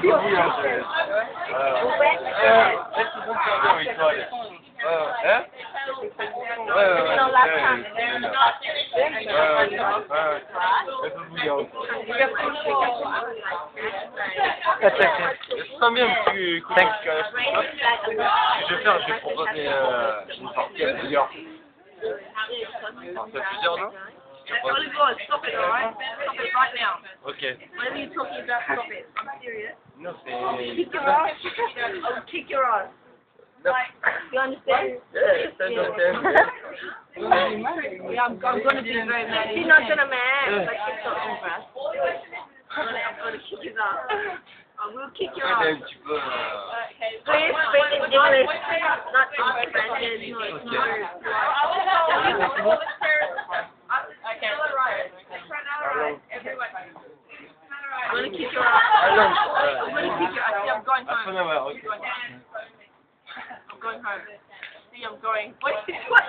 c'est Je sens bien que tu je vais faire, je vais proposer une partie à plusieurs. Partie à plusieurs, non Oliver, stop it, alright? Stop it right now. Ok. Whatever you're talking about, stop it. I'm serious. Non, c'est... Oh, kick your ass. I'll kick your ass. Non. You understand? Yeah, I understand. Yeah, I'm, I'm going to be very mad. She's not gonna mad, but she's so impressed. I'm going to I'm gonna kick his ass. I will kick your Ouais, t'es ass. un petit peu... euh, Please speak in English, not in French. No, it's Ok. not. Okay. I'm going to kick your ass. I'm going to kick your ass. See, I'm going home. on va... ok. I'm going home. See, I'm going. Wait, what?